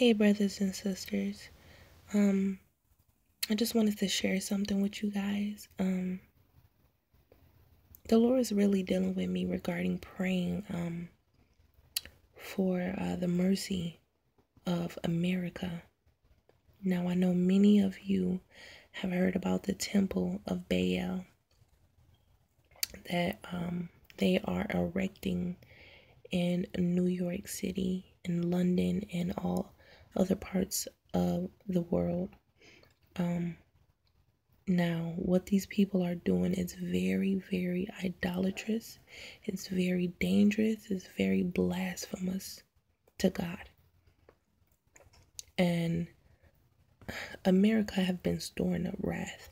Hey, brothers and sisters. Um, I just wanted to share something with you guys. Um, the Lord is really dealing with me regarding praying um for uh, the mercy of America. Now, I know many of you have heard about the Temple of Baal that um they are erecting in New York City, in London, and all other parts of the world. Um, now, what these people are doing is very, very idolatrous. It's very dangerous. It's very blasphemous to God. And America have been storing up wrath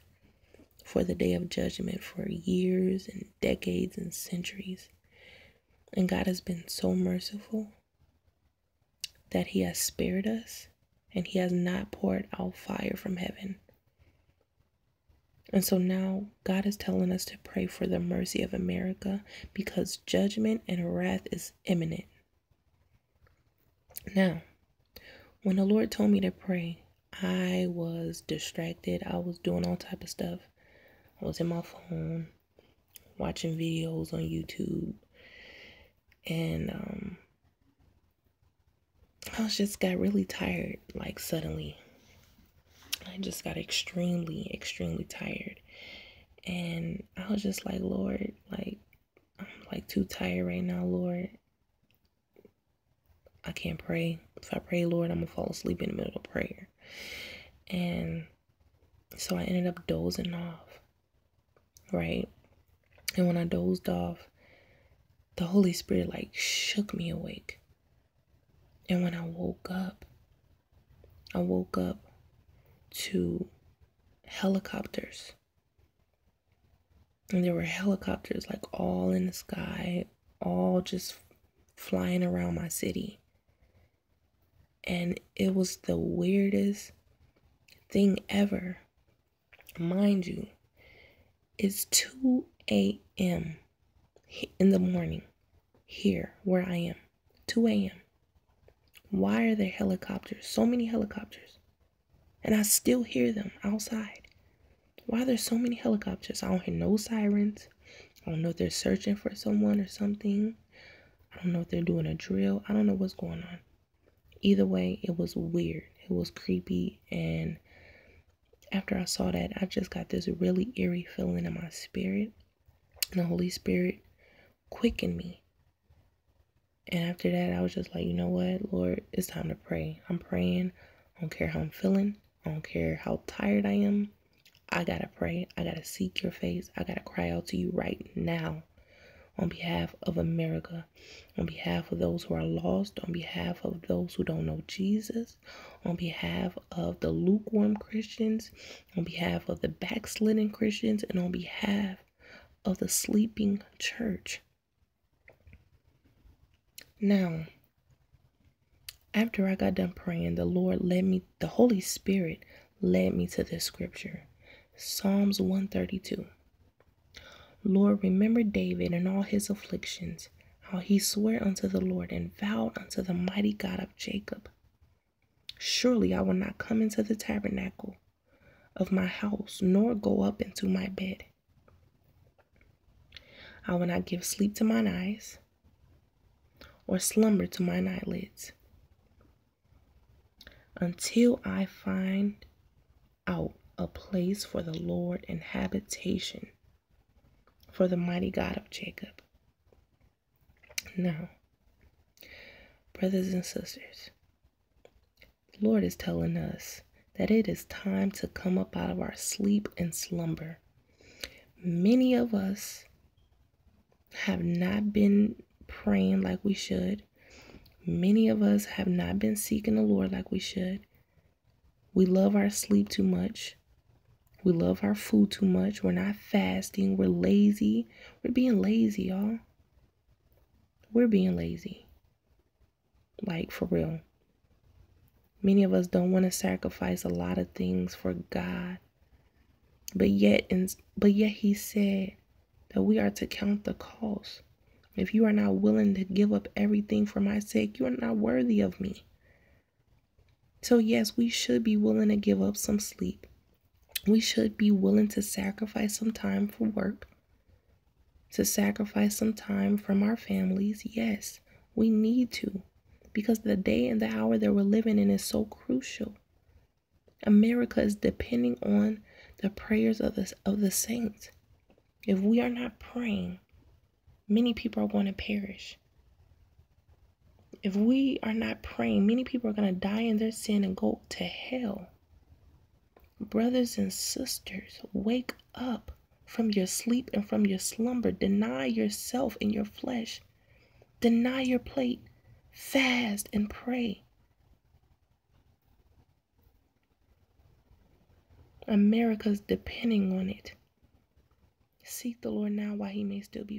for the day of judgment for years and decades and centuries. And God has been so merciful that He has spared us and He has not poured out fire from heaven. And so now God is telling us to pray for the mercy of America because judgment and wrath is imminent. Now, when the Lord told me to pray, I was distracted. I was doing all type of stuff. I was in my phone, watching videos on YouTube, and um, I just got really tired, like suddenly. I just got extremely, extremely tired. And I was just like, Lord, like, I'm like too tired right now, Lord. I can't pray. If I pray, Lord, I'm gonna fall asleep in the middle of prayer. And so I ended up dozing off, right? And when I dozed off, the Holy Spirit like shook me awake. And when I woke up, I woke up to helicopters. And there were helicopters like all in the sky, all just flying around my city. And it was the weirdest thing ever. Mind you, it's 2 a.m. in the morning here where I am. 2 a.m. Why are there helicopters? So many helicopters. And I still hear them outside. Why are there so many helicopters? I don't hear no sirens. I don't know if they're searching for someone or something. I don't know if they're doing a drill. I don't know what's going on. Either way, it was weird. It was creepy. And after I saw that, I just got this really eerie feeling in my spirit. And the Holy Spirit quickened me. And after that, I was just like, you know what, Lord, it's time to pray. I'm praying. I don't care how I'm feeling. I don't care how tired I am. I gotta pray. I gotta seek your face. I gotta cry out to you right now on behalf of America, on behalf of those who are lost, on behalf of those who don't know Jesus, on behalf of the lukewarm Christians, on behalf of the backslidden Christians, and on behalf of the sleeping church. Now, after I got done praying, the Lord led me, the Holy Spirit led me to this scripture Psalms 132. Lord, remember David and all his afflictions, how he swore unto the Lord and vowed unto the mighty God of Jacob. Surely I will not come into the tabernacle of my house, nor go up into my bed. I will not give sleep to mine eyes or slumber to mine eyelids until I find out a place for the Lord and habitation for the mighty God of Jacob. Now, brothers and sisters, the Lord is telling us that it is time to come up out of our sleep and slumber. Many of us have not been praying like we should. Many of us have not been seeking the Lord like we should. We love our sleep too much. We love our food too much. We're not fasting. We're lazy. We're being lazy, y'all. We're being lazy. Like, for real. Many of us don't want to sacrifice a lot of things for God. But yet, but yet he said that we are to count the cost. If you are not willing to give up everything for my sake, you are not worthy of me. So, yes, we should be willing to give up some sleep. We should be willing to sacrifice some time for work, to sacrifice some time from our families. Yes, we need to because the day and the hour that we're living in is so crucial. America is depending on the prayers of the, of the saints. If we are not praying, many people are going to perish. If we are not praying, many people are going to die in their sin and go to hell. Brothers and sisters, wake up from your sleep and from your slumber. Deny yourself and your flesh. Deny your plate. Fast and pray. America's depending on it. Seek the Lord now while he may still be